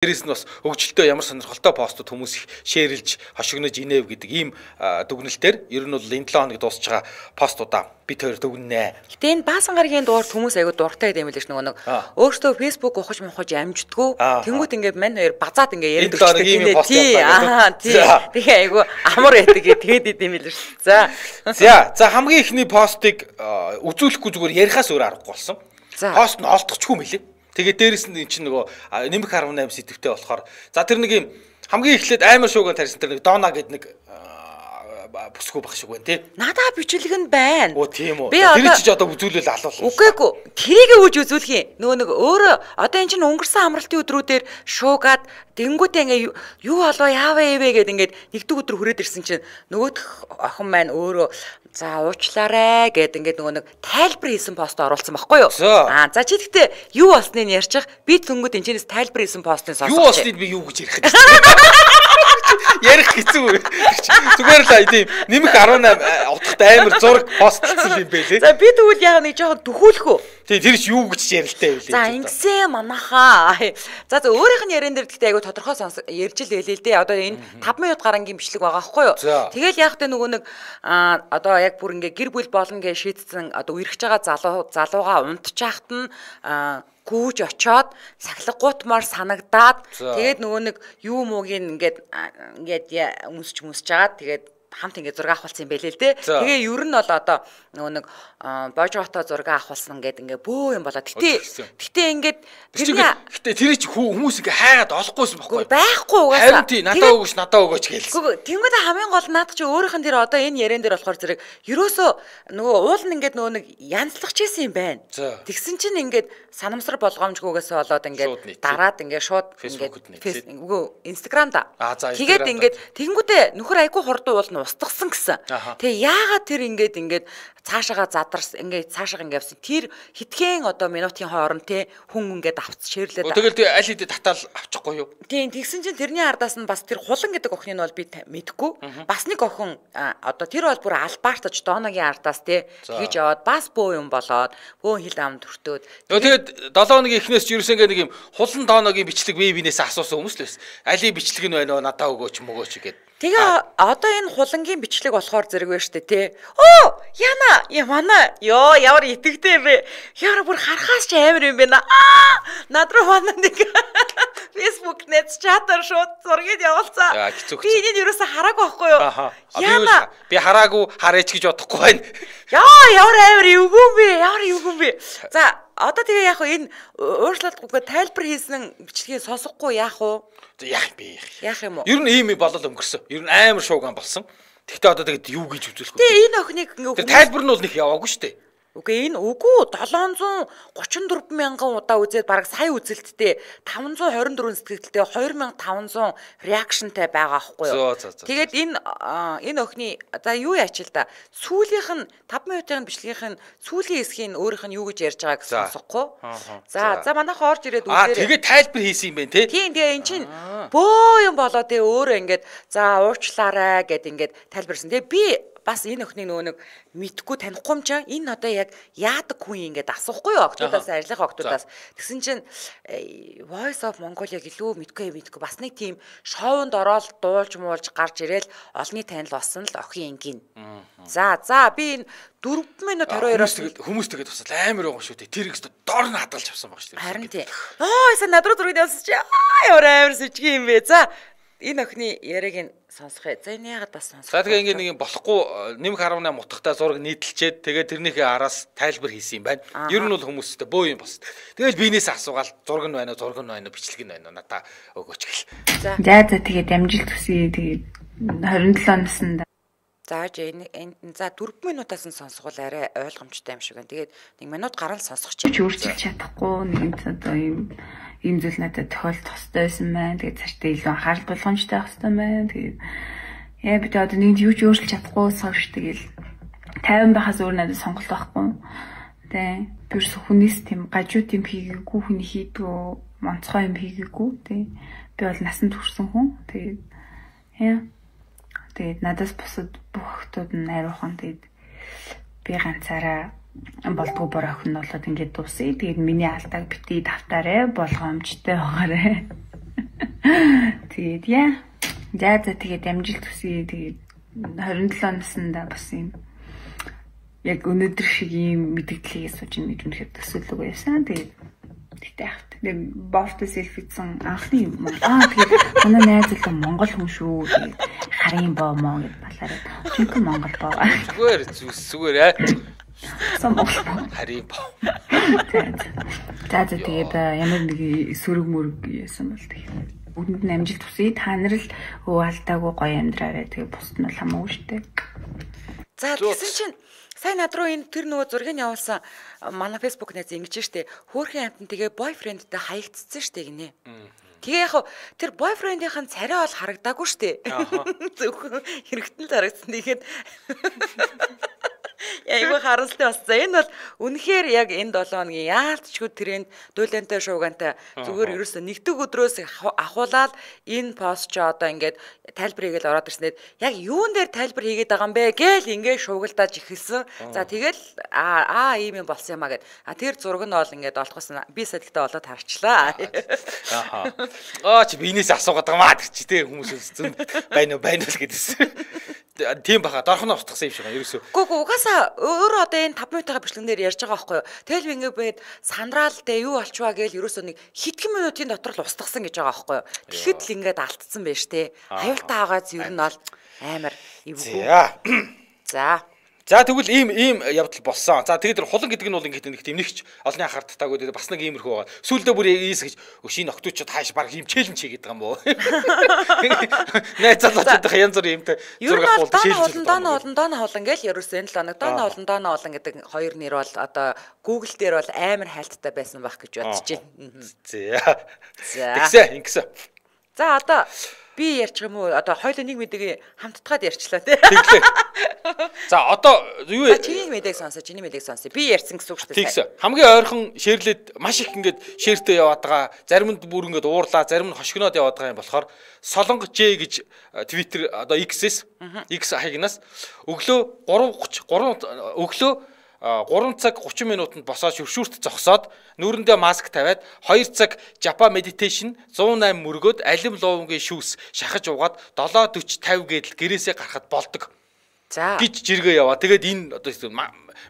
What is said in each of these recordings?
Дээрээс нь бас хөгжилтэй ямар сонирхолтой постууд хүмүүс их шеэрлж хошигнож инэв гэдэг ийм дүгнэлтээр ер нь бол энэ 7 хоног дуусж байгаа постуудаа бид хоёр дүгнэнэ. Гэтэ энэ баасан гарагийн дуур хүмүүс аягүй дуртай гэдэг юм л ш нөгөө нэг өөртөө Facebook ухаж мухаж амждггүй тэнгуут ингээд мань хоёр базаад ингээд яриад өгчтэй тий аа тий тэгээ аягүй амар байдаг тэгээд идэм л ш. За. За за хамгийн ихний постыг үзүүлэхгүй зүгээр ярихаас өөр аргагүй болсон. Пост нь олдохгүй мөлий. Тэгээд дээрэс нь эн чинь нөгөө нэмэх 18 сэдвтэй болохоор за тэр нэг юм хамгийн эхлээд аймар шууган тарьсан тэр нэг Дона гэдэг нэг бүсгүй баг шиг байна тий. Надаа бичлэг нь байна. Оо тийм үү. Тэр чи ч одоо үзүүлэл алуулах. Үгүй эгүй. Тэрийг өөж үзүүлэх юм. Нөгөө нэг өөрөө одоо эн чинь өнгөрсөн амралтын өдрүүдээр шуугаад тэнгуүтээ ингээ юу болоо яавэ эвэ гэд ингээд нэгдүг өдөр хүрээд ирсэн чинь нөгөөх охин маань өөрөө за уучлаарай гэд ингээд нөгөө нэг тайлбар хийсэн пост оруулсан байхгүй юу? Аа за чи гэхдээ юу болсныг ярьчих. Би тэнгуүт энэ чинээс тайлбар хийсэн постыг сонсож. Юу болсныг би юу гэж ярих гэж ярих хэцүү. Зүгээр л тийм нэмэх 18 утгатай амар зураг постлсон юм байлээ. За би тэгвэл яг нэг жоохон дөхүүлэх үү? Тий тэр ч юу гэж ярилтай байлээ. За ингэсэн манахаа. За за өөрийнх нь яриан дээр гэхдээ айгу тодорхой сонс ярьж л байлээ л дээ. Одоо энэ 5 минут гарангийн бичлэг байгаа байхгүй юу? Тэгэл яг тэ нөгөө нэг одоо яг бүр ингээ гэр бүл болно гэж шийдсэн одоо үерхэж байгаа залуу залууга унтчихахт нь гүүж очоод сахилгуутмаар санагдаад тэгээд нөгөө нэг юу мууг ингээд ингээд өмсч өмсч жагаад тэгээд хамт ингээ зураг авахулсан юм байлээ л дээ. Тэгээ ер нь бол одоо нөгөө нэг божгото зураг авахулсан гэдэг ингээ бөө юм болоо. Гэтэ гэтэ ингээд гэтэ тэр чи хүмүүс ингээ хайгаад олохгүйсэн баггүй. Байхгүй угаасаа. Харин тий надаа өгөөч надаа өгөөч гэлсэн. Тэнгүүд хамгийн гол наад чи өөрийнх нь тэр одоо энэ яриан дээр болохоор зэрэг ерөөсөө нөгөө уул нь ингээд нөгөө нэг янзлах чийсэн юм байна. Тэгсэн чинь ингээд санамсар болгоомжгүйгээс болоод ингээд дараад ингээд шууд ингээд үгүй инстаграм да. Тэгээд ингээд тэгэнгүүтээ нөхөр айгүй хурдан уул нь устгасан гэсэн. Тэгээ яагаад тэр ингээд ингээд цаашаага задарс ингээд цаашаага ингээд авсан. Тэр хитгэн одоо минутын хооронд те хүн ингээд авц ширлээд. Тэгэл аль хэдийн татаал авчихгүй юу? Тийм тэгсэн чинь тэрний ардаас нь бас тэр хулан гэдэг охин нь бол би мэдэхгүй. Бас нэг охин одоо тэр бол бүр албаартаж дооногийн ардаас те тэгж яваад бас бөө юм болоод бөө хил ам төртөөд. Тэгээд 7 хоногийн эхнээс ч ерөөсөө ингээд нэг юм хулан дооногийн бичлэг бие бинээс асуусан хүмүүс л байсан. Али бичлэг нь байна уу надаа өгөөч мөгөөч гэдэг. Тэгээ одоо энэ хулангийн бичлэг болохоор зэрэг байна штэ тий. Оо яна ямана ёо ямар итгэвтэй бэ. Яра бүр харахаас ч амар юм байна. Аа над руу манай нэг Facebook нэт чатаар шууд зургийг явуулсан. Би энийг юусаа хараагүй байхгүй юу? Яна би хараагүй хараач гэж бодохгүй байна. Яа ямар амар эвгүй бэ? Ямар эвгүй бэ? За одоо тэгээ яг энэ өөрчлөлтгүй тайлбар хийсэн бичлэгийг сонсохгүй яах вэ? Яах би яах юм уу? Ер нь ийм болол өнгөрсөн. Ер нь амар шууган болсон. Тэгтээ одоо тэгээд юу гэж үзүүлэх вэ? Тэгээ энэ охиныг тайлбар нь бол нэг яваагүй шүү дээ. Үгүй энэ үгүй 734 мянган удаа үзээд бараг сая үзэлттэй 524 сэтгэгдэлтэй 2500 реакшнтай байгаа аахгүй юу. Тэгээд энэ энэ охины за юу яач л да. Сүүлийнх нь 5 минутын бичлэгийнх нь сүүлийн хэсгийг өөрийнх нь юу гэж ярьж байгааг сонсохгүй. За за манайх орж ирээд үзээрэй. Аа тэгээд тайлбар хийсэн юм байна те. Тийм тэгээ эн чинь бөө юм болоо тэгээ өөрөө ингээд за уучлаарай гэд ингээд тайлбарсан. Тэгээ би бас энэ охиныг нөгөө нэг мэдхгүй танихгүй юм чинь энэ одоо яг яадаг хүн ингээд асуухгүй юу октодоос арилах октодоос тэгсэн чинь Voice of Mongolia илүү мэдгүй мэдгүй бас нэг тийм шоунд ороод дуулж муулж гарч ирээл олны танил болсон л охин ингийн за за би энэ 4 минут 22-оос хүмүүс тэгээд бас амар байгаа шүү дээ. Тэр их дор нь хадгалж авсан баг шүү дээ. Харин тий. Оо, эсэ над руу зургийг явуулсан чи. Аа, ямар амар сэжиг юм бэ. За, энэ охины яриаг нь сонсох. За энэ яагаад бас сонсох. За тэгээ ингээ нэг болохгүй нэмэх 18 утгатай зураг нийтэлчээд тэгээ тэрнийхээ араас тайлбар хийсэн юм байна. Ер нь бол хүмүүстэй бөө юм бас. Тэгэл биенээс асуугаал зураг нь байна уу, зураг нь байна уу, бичлэг нь байна уу надаа өгөөч гэл. За за тэгээд амжилт хүсье тэгээд 27 наснда зааж энэ за 4 минутаас нь сонсгол арай ойлгомжтой юм шиг байна. Тэгээд 1 минут гарал сонсох чинь өөрчилж чадахгүй нэг одоо юм ийм зүйл надад тохиолдох хэрэгтэй байсан байна. Тэгээд цаашдаа илүү анхаарал болгоомжтой байх хэрэгтэй байна. Тэгээд яа бид одоо нэг юу ч өөрчилж чадахгүй сууш тэгэл 50 байхаас өөр надад сонголт байхгүй. Тэ бирс хүнээс тийм гажуу тийм хийгээгүй хүний хийдгүү монцгой юм хийгээгүй тий. Би бол насанд хүрсэн хүн. Тэгээд яа тэгээд надаас бусад бүх хүмүүс нь ариухан тэгээд би ганцаараа болдгоо бор охин болоод ингээд дуусъя. Тэгээд миний алдааг битгий давтаарэ болгоомжтой байгаарэ. Тэгээд яа. За за тэгээд амжилт хүсье. Тэгээд 27 наснда бас юм яг өнөөдөр шиг ийм мэдээллийг сууж ин гэж үнэхээр төсөөлөг байсан. Тэгээд тэгтээ ахт. Тэгээд бофто селфицэн анхны юм. Аа тэгээд манай найз л Монгол хүн шүү. Тэгээд харын боо моо гэд балаараа. Чинхэн Монгол боо. Зүгээр зүс зүгээр аа. Сан Монгол. Харын боо. За за тэгээд ямар нэг сөрөг мөрөг яасан бол тэгээд бүгдэнд нь амжилт хүсье. Та нар л өө алдаагүй гоё амьдраарай. Тэгээ бусд нь хамаагүй штэ. За тэгсэн чинь Сайн над руу энэ тэр нөгөө зургийг явуулсан манай Facebook найз ингэж штэ. Хөөрхөн амтан тэгээ бойфрендтэй хаягдцсан штэ гинэ. Тэгээ яг тэр бойфрендийнх нь царай бол харагдаагүй штэ. Зөвхөн хэрэгтэн л харагдсан. Тэгээд Айгу харамсалтай болсон. Энэ бол үнэхээр яг энэ 7 хоногийн яалтчгүй тренд дүүлэнтэй шуугантай зүгээр ерөөсөө нэгдэг өдрөөс ахуулаад энэ пост ч одоо ингээд тайлбар хийгээл ороод ирснээр яг юун дээр тайлбар хийгээд байгаа юм бэ гээл ингээд шуугалтаж ихэлсэн. За тэгэл аа аа ийм юм болсон юм а гэд. А тэр зураг нь бол ингээд олохоос би садагтаа болоод харчлаа. Ааха. Аа чи биенээс асуугаад байгаа маа тэр чи тэ хүмүүс зүүн байна уу байна уу гэдээсэн тийм баха дорхоно устгасан юм шиг байна ерөөсөө. Гү гү угаасаа өөрөө одоо энэ 5 минутын бичлэгнээр ярьж байгаа байхгүй юу. Тэгэл би ингээд байд сандраал дээ юу болчваа гээл ерөөсөө нэг хитгэн минутын дотор л устгасан гэж байгаа байхгүй юу. Тэгэхэд л ингээд алдсан байж тээ. Аюултай байгаа зүйл нь бол амар эвгүй. За. За тэгвэл ийм ийм явдал болсон. За тэгээд хулан гэдэг нь бол ингээд нэг тийм нэгч олонний анхаарттайгүй тэгээд бас нэг иймэрхүү байгаа. Сүүлдээ бүр ийс гэж өшийн октоочод хааш баг ийм челленж хийгээд байгаа юм боо. Найзалуучуудах янз бүрийн юмтай зураг авах челленж. Доно олон доно олон гэж ерөөсөө энэ л оног доно олон доно олон гэдэг хоёр нэр бол одоо Google дээр бол амар хайлттай байсан байх гэж бодож байна. За. Тэгсэ ингэсэн. За одоо би ярьчих юм уу? Одоо хоёул нэг мэдээг хамтдгаад ярьчлаа тий. Тэглээ. За одоо юу вэ? Чиний мэдээг сонсоо, чиний мэдээг сонсоо. Би ярьсан гэсэн үг шүү дээ. Тэгсэн. Хамгийн ойрхон шеэрлээд маш их ингээд шеэртэй яваад байгаа. Зарим нь бүр ингээд уурлаа, зарим нь хошигноод яваад байгаа юм болохоор Солонго Ж гэж э, Twitter одоо X-с X хаягнаас өглөө 3:30 3 өглөө 3 цаг 30 минутанд босоод шүршүүрт зогсоод нүүрэндээ маск тавиад 2 цаг жапа медитейшн 108 мөргөөд алим луунгийн шүүс шахаж угаад 7:40 50 гэдэл гэрээсээ гарахад болдог. За. гэж жиргээ яваа. Тэгээд энэ одоо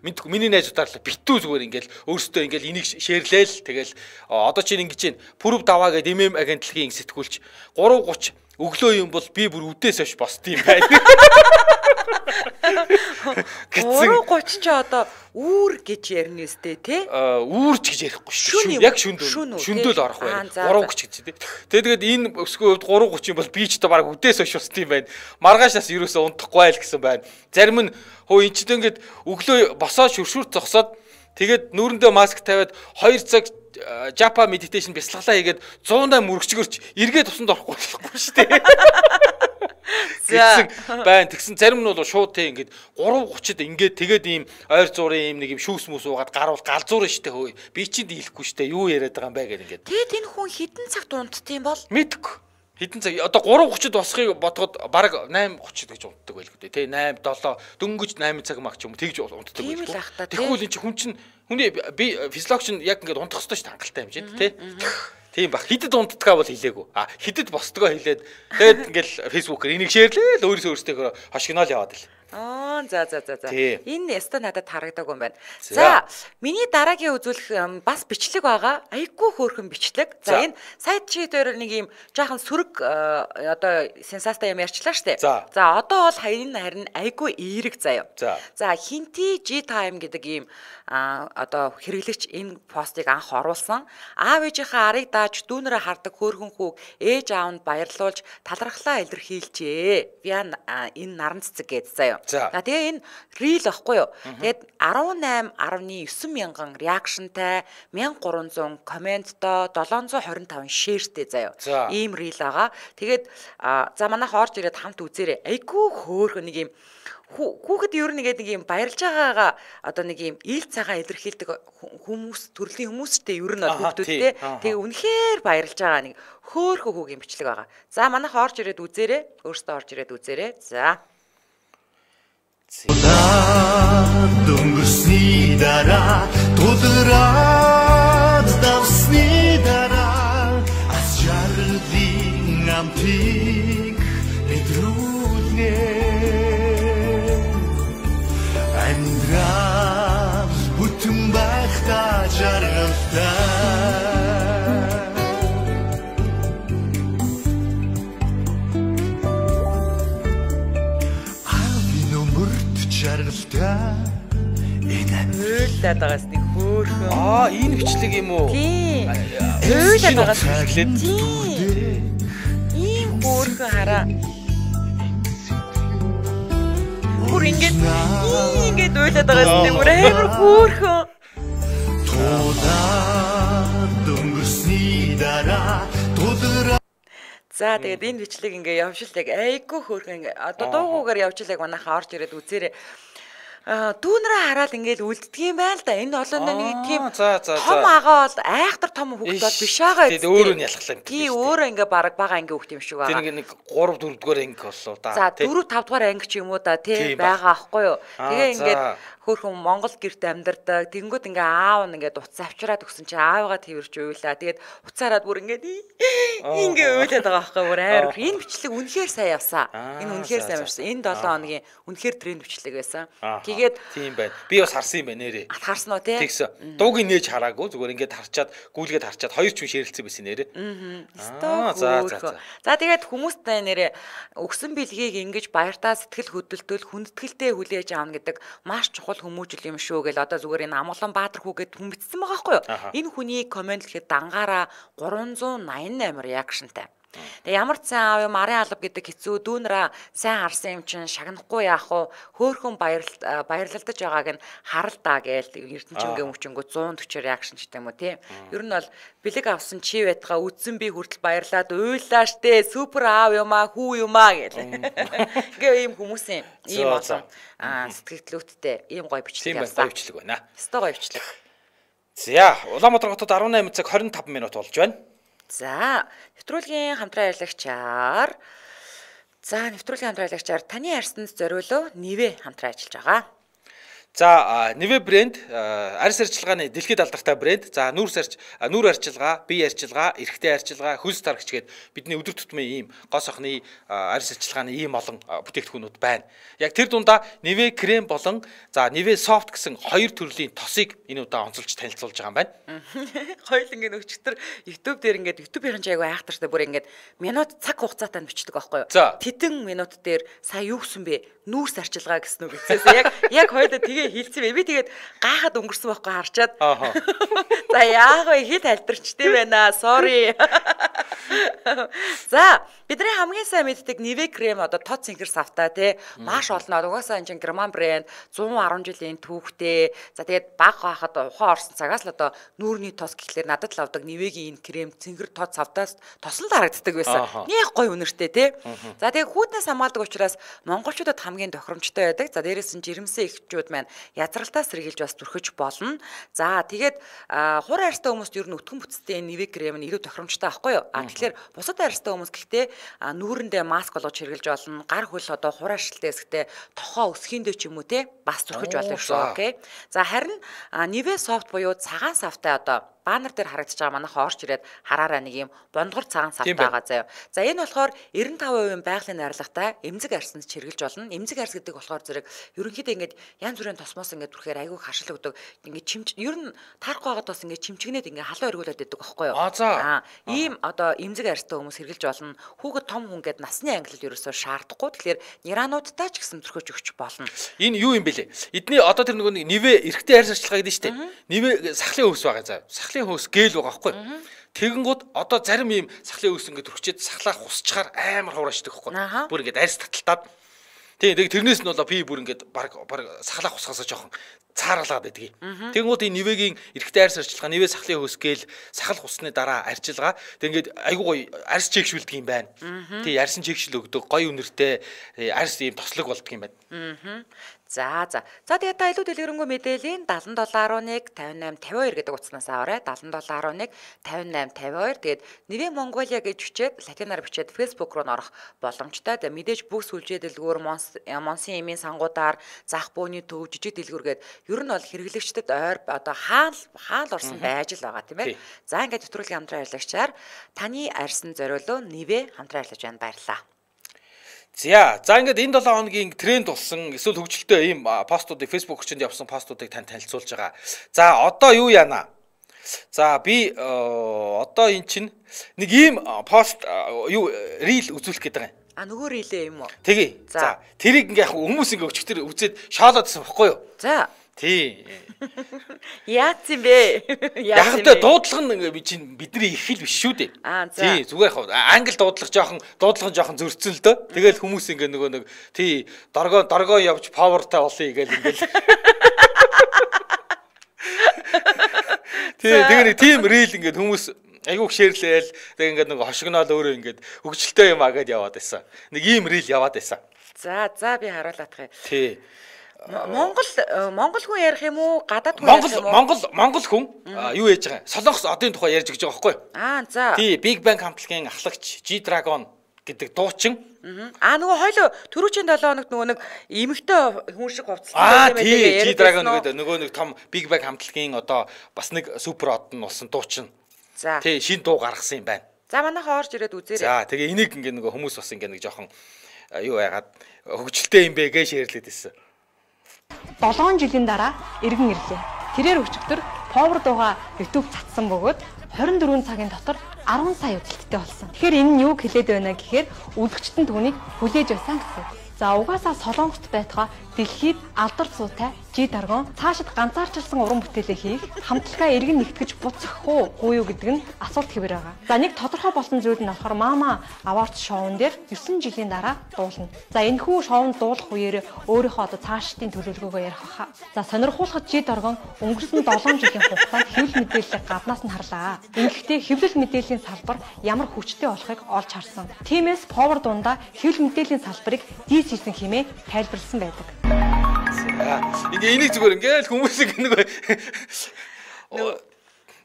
мэдгүй миний найзуудаар л битүү зүгээр ингээл өөрөөсөө ингээл энийг шеэрлээл тэгэл одоо чинь ингэж чинь пүрв даваа гэдэг MM агентлагийн сэтгүүлч 3:30 өглөө юм бол би бүр үдээс авч босд юм байна. 3:30 ч одоо үүр гэж ярина өстэй тий? Үүрч гэж ярихгүй шүү. Яг шүндөл. Шүндөл орох байх. 3:30 гэж тий. Тэгээд энэ өсгөө 3:30 бол би ч одоо баг үдээс авч босд юм байна. Маргааш нас юусоо унтахгүй айл гэсэн байна. Зарим нь хөө эн чинь ингээд өглөө босоо шүршүр зогсоод тэгээд нүүрэндээ маск тавиад 2 цаг Жапа медитейшн бясалгалаа хийгээд 108 мөрөгчгөрч эргээд тусанд орохгүй болохгүй шүү дээ. Тэгсэн байна. Тэгсэн зарим нь бол шууд те ингээд 3:30-д ингээд тэгээд ийм ойр зуурын ийм нэг юм шүүс мүс уугаад гарвал галзуурна штэ хөөе. Би чинь дийлэхгүй штэ. Юу яриад байгаа юм бэ гэдэг ингээд. Тэгээд энэ хүн хідэн цагт унтдсан бол мэдгүй. Хідэн цаг одоо 3:30-д босхийг бодоход баг 8:30 гэж унтдаг байлгүй дээ. Тэ 8 7 дөнгөж 8 цаг маг ч юм тэгж унтдаг байлгүй. Тэгвэл эн чинь хүн чинь хүний би физиологч нь яг ингээд унтах хэрэгтэй ш хангалттай юм чинь тэ. Тийм баг. Хидэд унтдгаа бол хэлээгүй. А хидэд босдгоо хэлээд тэгээд ингээл фэйсбүүкээр энийг шеэрлээ л өөрөөсөө өөртөө хошигнол яваад л. Аа за за за за. Энэ яста надад харагдаг юм байна. За миний дараагийн үзүүлэх бас бичлэг байгаа. Айггүй хөөрхөн бичлэг. За энэ сайт чи дээр нэг юм жаахан сөрөг одоо сенсацтай юм ярьчлаа штэ. За одоо бол харин харин айггүй эерэг заяа. За хинти G time гэдэг ийм одоо хэрэглэгч энэ постыг анх оруулсан. Аав ээжийнхээ арыг дааж дүүнэрээ хардаг хөөрхөн хүүг ээж аав нь баярлуулж талархлаа илэрхийлжээ. Би энэ наран цэцэг гэж заяа. За тэгээ энэ reel ахгүй юу? Тэгээд 18.9 мянган реакшнтай 1300 комменттой 725 шеэртэй заяа. Ийм reel байгаа. Тэгээд за манайх орж ирээд хамт үзээрэй. Айгуу хөөрхөн нэг юм хүүхэд ер нь нэг юм баярлж байгаагаа одоо нэг юм ил цагаан илэрхийлдэг хүмүүс төрлийн хүмүүстэй ер нь бол хүүхдүүдтэй тэгээ үнэхээр баярлж байгаа нэг хөөхөө хүүгийн бичлэг байгаа. За манайх орж ирээд үзээрэй. Өөртөө орж ирээд үзээрэй. За. reacție. Da, dungu snidara, tot rad dau snidara, azi jar din ampir. Хөөллээд байгаас нэг хөөхөн. Аа, энэ бичлэг юм уу? Тийм. Хөөллээд байгаас. Тийм. Ийм хөөхөн хараа. Бүр ингэж ингэж уйлаад байгаас нэг бүр амар хөөхөн. За тэгээд энэ бичлэг ингээ явшилтыг айгүй хөөрхөн ингээ одоо дуугуугаар явжлаг манайхаа орж ирээд үзээрэй дүүнрээ хараад ингээд үлддэг юм байна л да. Энэ олон нэг тийм том агаа бол айхтар том хүүхд бол биш байгаа. Тэгээд өөрөө нь ялхлаа юм. Тий өөрөө ингээд баг бага анги хүүхд юм шиг байгаа. Тэр нэг 3 4 дугаар анги боллоо да. За 4 5 дугаар анги ч юм уу да тий байгаа аахгүй юу. Тэгээ ингээд хөөхөн Монгол гэрт амьдардаг. Тэнгүүд ингээ аав нь ингээ утас авчираад өгсөн чи аавыгаа тэрвэрч уйлаа. Тэгээд уцаараад бүр ингээ ингээ уйлаад байгаа байхгүй бүр амар. Энэ бичлэг үнэхээр сайн явсан. Энэ үнэхээр сайн явсан. Энэ 7 хоногийн үнэхээр тренд бичлэг байсан. Тэгээд тийм байна. Би бас харсан юм байна нэрээ. Харсан уу тий? Тэгсэн. Дуугийн нээж хараагүй зүгээр ингээд харчаад гүйлгээд харчаад хоёр ч хүн ширэлцсэн байсан нэрээ. Аа. За за за. За тэгээд хүмүүстэй нэрээ өгсөн бэлгийг ингэж баяртаа сэтгэл хөдлөлтөл хүндэтгэлтэй хүлээж аавна гэдэг маш чухал хүмүүжил юм шүү гэл одоо зүгээр энэ Амгалан Баатар хүү гэд хүн бичсэн байгаа байхгүй юу? Энэ хүний комент гэхэд дангаараа 388 реакшнтай. Тэгээ ямар сайн аав юм арын алба гэдэг хэцүү дүүнраа сайн харсан юм чинь шагнахгүй яах вэ? Хөөхөн баярлал баярлалдаж байгааг нь харал даа гээл эрдэнчингээ мөчөнгөө 140 реакшн ч гэдэм үү тий. Ер нь бол бэлэг авсан чи байтгаа үдсэн би хүртэл баярлаад уйлаа штэ супер аав юм аа хүү юм аа гээл. Гээ ийм хүмүүсийн ийм олон сэтгэлдлүүттэй ийм гоё бичлэг явсан. Тийм гоё бичлэг байна. Өстой гоё бичлэг. За Улаанбаатар хотод 18 цаг 25 минут болж байна. За, нэвтрүүлгийн хамтран аялагчаар За, нэвтрүүлгийн хамтран аялагчаар таны арьсанд зориулуу нэвэ хамтран ажиллаж байгаа. За Нивэ брэнд арьс арчилгааны дэлхийд алдартай брэнд. За нүүрс арч нүүр арчилгаа, бие арчилгаа, эрэгтэй арчилгаа, хөлс тархич гээд бидний өдөр тутмын ийм гос охны арьс арчилгааны ийм олон бүтээгдэхүүнүүд байна. Яг тэр дундаа Нивэ крем болон за Нивэ софт гэсэн хоёр төрлийн тосыг энэ удаа онцолж танилцуулж байгаа юм байна. Хоёул ингээд өчтөр YouTube дээр ингээд YouTube-ийн айгу айхтартай бүр ингээд минут цаг хугацаатай бичдэг байхгүй юу? Тэтэн минут дээр сая юу гэсэн бэ? Нүүрс арчилгаа гэсэн үг гэсэн. Яг яг хоёул тэгээ хилцсэн бэ. Би тэгээд гахаад өнгөрсөн байхгүй харчаад. За яах вэ? Хит альтерчтэй байна. Sorry. За бидний хамгийн сайн мэддэг Nivea крем одоо тод цэнхэр савтай тий маш олон угаасаа энэ чинь German брэнд 110 жилийн түүхтэй. За тэгээд баг хахад ухаан орсон цагаас л одоо нүүрний тос гэхлээр надад л авдаг Nivea-гийн энэ крем цэнхэр тод савтаас тосон л харагддаг байсан. Нях гой үнэртэй тий. За тэгээд хүүднээс хамгаалдаг учраас монголчуудад хамгийн тохиромжтой байдаг. За дээрээс нь жирэмсэн эхчүүд маань язралтаа сэргийлж бас түрхэж болно. За тэгээд хуран арьстай хүмүүст ер нь өтгөн бүтцтэй Nivea крем нь илүү тохиромжтой байхгүй юу? А тэгэхээр бусад арьстай хүмүүс гэхдээ нүүрэндээ маск болгож хэрглэж болно. Гар хөл одоо хураа шилтэй хэсэгтээ тохоо өсгөндөө ч юм уу те бас зүрхэж болно шүү. Окей. За харин Nivea soft буюу цагаан савтай одоо баннер дээр харагдаж байгаа манайхаа орж ирээд хараараа нэг юм бондгор цагаан савтай байгаа заяа. За энэ болохоор 95% байгалийн найрлагатай эмзэг арьсанд чиргэлж болно. Эмзэг арьс гэдэг болохоор зэрэг ерөнхийдөө ингээд янз бүрийн тосмоос ингээд түрхээр айгүй харшил өгдөг. Ингээд чимч ер нь таарах байгаад бас ингээд чимчгнээд ингээд халуун өргүүлээд байдаг байхгүй юу? Аа ийм одоо эмзэг арьстай хүмүүс хэрглэж болно. Хүүхэд том хүн гээд насны ангилал ерөөсөө шаардахгүй. Тэгэхээр нерануудтай ч гэсэн зөрхөж өгч болно. Энэ юу юм бэлээ? Эдний одоо тэр нөгөө нивэ эрэгтэй арьс арчилгаа гэдэг нь шүү дээ. Нивэ сахлын өвс байгаа заа. Сахлын өвс гээл байгаа байхгүй? Тэгэнгүүт одоо зарим ийм сахлын өвс ингээд өрчөөд сахлаа хусчаар амар хураачдаг байхгүй? Бүр ингээд арьс таталтаад Тийм тэг тэрнээс нь болоо би бүр ингээд баг баг сахлах усгасаа жоохон цаарлаад байдгийг. Тэнгүүд энэ нивэгийн эрэгтэй арьс арчилгаа нивэ сахлын хөөсгээл сахал хусны дараа арчилгаа тэг ингээд айгуу гоё арьс чигшүүлдэг юм байна. Тийм арьсан чигшил өгдөг гоё үнэртэй арьс ийм тослог болдог юм байна. За за. За тэгээд та илүү дэлгэрэнгүй мэдээллийн 7711 58 52 гэдэг утаснаас аваарай. 7711 58 52. Тэгээд Нэвэ Монголиа гэж бичээд латинаар бичээд Facebook руу норох боломжтой. Тэгээд мэдээж бүх сүлжээ дэлгүүр Монсын эмийн сангуудаар зах бөөний төв жижиг дэлгүүргээд ер нь бол хэрэглэгчдэд ойр одоо хаал хаал орсон байж л байгаа тийм ээ. За ингээд нэвтрүүлгийн хамтран ажиллагчаар таны арьсан зориулуу Нэвэ хамтран ажиллаж байна баярлаа. За за ингээд энэ 7 хоногийн тренд болсон эсвэл хөгжилтэй ийм постуудыг Facebook хүчинд явсан постуудыг тань танилцуулж байгаа. За одоо юу яана? За би одоо эн чинь нэг ийм пост юу рил үзүүлэх гээд байгаа юм. А нөгөө рилээ юм уу? Тэгье. За тэрийг ингээ яг хүмүүс ингээ өчтөр үзээд шоолоодсан баггүй юу? За Тий. Яац юм бэ? Яг л дуудлага нь би чинь бидний их л биш шүү дээ. Аа за. Тий, зүгээр яг англи дуудлага жоохон дуудлага жоохон зөрчсөн л дөө. Тэгэл хүмүүс ингээ нөгөө нэг тий, доргоо доргоо явж павертай болъё гээл ингээл. Тий, тэгээ нэг тийм рил ингээд хүмүүс айгуух шэрлээл тэг ингээд нэг хошигнол өөрөө ингээд хөгжилтэй юм а гэд яваад байсан. Нэг ийм рил яваад байсан. За, за би харуулах юм. Тий. Монгол э, монгол хүн ярих юм уу? Гадаад хүн ярих юм уу? Монгол монгол хүн юу яаж байгаа? Солонгос одын тухай ярьж гэж байгаа байхгүй юу? Аа за. Тий, Big Bang хамтлагийн ахлагч G Dragon гэдэг дуучин. Аа нөгөө хойло түрүүчийн 7 хоногт нөгөө нэг эмэгтэй хүн шиг хувцастай юм байлээ. G Dragon гэдэг нөгөө нэг том Big Bang хамтлагийн одоо бас нэг супер од нь болсон дуучин. За. Тий, шин дуу гаргасан юм байна. За манайхаа орж ирээд үзээрэй. За, тэгээ энийг ингээ нөгөө хүмүүс бас ингээ нэг жоохон юу яагаад хөгжилтэй юм бэ гэж шеэрлээд байсан. 7 жилийн дараа иргэн ирлээ. Тэрээр өчигдөр Power дууга YouTube цацсан бөгөөд 24 цагийн дотор 10 сая үзэлттэй болсон. Тэгэхээр энэ нь юу хэлээд байна гэхээр нь түүнийг хүлээж байсан гэсэн. За угаасаа Солонгост байтугай дэлхийд алдар цуутай жи даргон цаашид ганцаарчилсан уран бүтээлээ хийх хамтлагаа иргэн нэгтгэж буцах уу уу юу гэдэг нь асуулт хэвээр байгаа. За нэг тодорхой болсон зүйл нь болохоор Мама Awards шоун дээр 9 жилийн дараа дуулна. За энэ хүү шоунд дуулах үеэр өөрийнхөө одоо цаашдын төлөвлөгөөгөө ярих хаа. За сонирхуулахад жи даргон өнгөрсөн 7 жилийн хугацаанд хэвлэл мэдээллийг гаднаас нь харлаа. Ингэхдээ хэвлэл мэдээллийн салбар ямар хүчтэй болохыг олж харсан. Тиймээс Power дундаа хэвлэл мэдээллийн салбарыг дийс хийсэн хэмээн тайлбарлсан байдаг. Ингээ энийг зүгээр ингээл хүмүүс нэг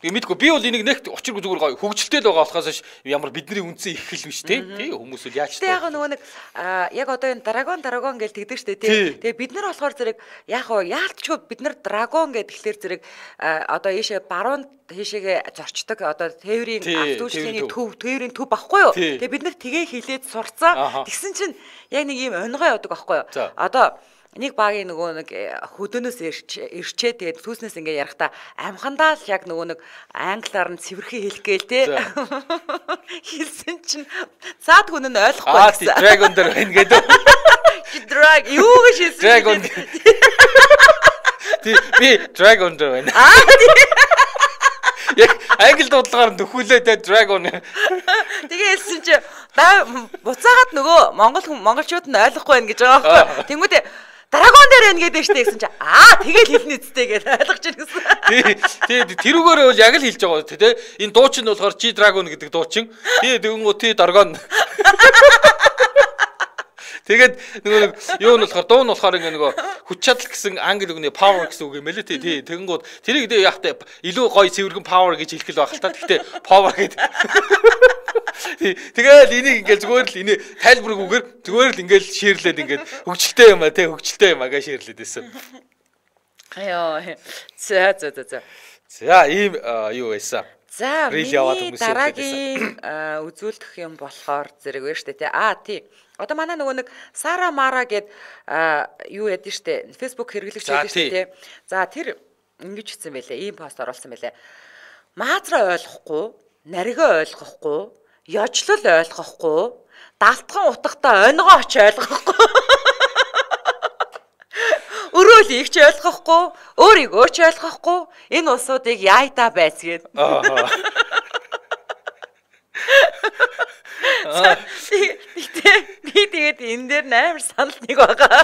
Би мэдгүй би бол энийг нэгт учиргүй зүгээр гоё хөгжилтэй л байгаа болохоос ямар бидний үнцэн их хэл биш тий. Тий хүмүүс л яаж тий. Яг нөгөө нэг яг одоо энэ драгон драгон гэж тэгдэг штэ тий. Тэгээ бид нар болохоор зэрэг яг уу яалтчгүй бид нар драгон гэдэг тэгэхээр зэрэг одоо ийшээ баруун тийшээгээ зорчдог одоо тээврийн автоушлийн төв тээврийн төв багхгүй юу. Тэгээ бид нар тгээ хилээд сурцсан. Тэгсэн чинь яг нэг юм онгой явдаг байхгүй юу. Одоо нэг багийн нөгөө нэг э, хөдөөнөөс ирчээ тэгээд түүснээс ингээ ярахта амхандаа л яг нөгөө нэг англиар нь цэвэрхэн хэлгээл те хэлсэн чинь цаад хүн нь ойлгохгүй байсан. Аа dragon дээр байна гэдэг. Drag юу гэж хэлсэн. Dragon. Тий би dragon дээр байна. Аа Яг англи дуудлагаар нөхүүлээд dragon. Тэгээ хэлсэн чи буцаагаад нөгөө монгол хүн монголчууд нь ойлгохгүй байна гэж байгаа байхгүй. Тэнгүүдээ драгон дээр байна гэдэг штэ гэсэн чи аа тэгэл хэлнэ үстэй гэж ойлгож гэсэн. Тий, тий тэрүүгээр бол яг л хэлж байгаа тий энэ дуучин нь болохоор G Dragon гэдэг дуучин. Тий тэгэнгүүт тий драгон. Тэгээд нөгөө нэг юу нь болохоор дуу нь болохоор ингээ нөгөө хүч чадал гэсэн англи үгний power гэсэн үг юм элэ тий. Тэгэнгүүт тэрийг яахтай илүү гоё цэвэрхэн power гэж хэлэх л байх л та. Гэхдээ power гэдэг. Тэгэл энийг ингээл зүгээр л энэ тайлбаргүйгээр зүгээр л ингээл шеэрлээд ингээд хөгжилтэй юм а те хөгжилтэй юм а гэж шеэрлээд байсан. Айоо. За за за за. За ийм юу байсан. За миний дараагийн үзүүлдэх юм болохоор зэрэг вэ штэ тий. Аа тий. Одоо манай нөгөө нэг Сара Мара гэд юу яд нь штэ. Facebook хэрэглэгч байдаг штэ тий. За тэр ингэж хэлсэн байлээ. Ийм пост оруулсан байлээ. Маазраа ойлгохгүй, наригаа ойлгохгүй ёжлол ойлгохгүй, далтхан утгатай онгоо оч ойлгохгүй. Өрөө л ихч ойлгохгүй, өөрийгөө ч ойлгохгүй, энэ улсуудыг яайта байцгээд. Би тэгээд энэ дээр амар санал нэг байгаа.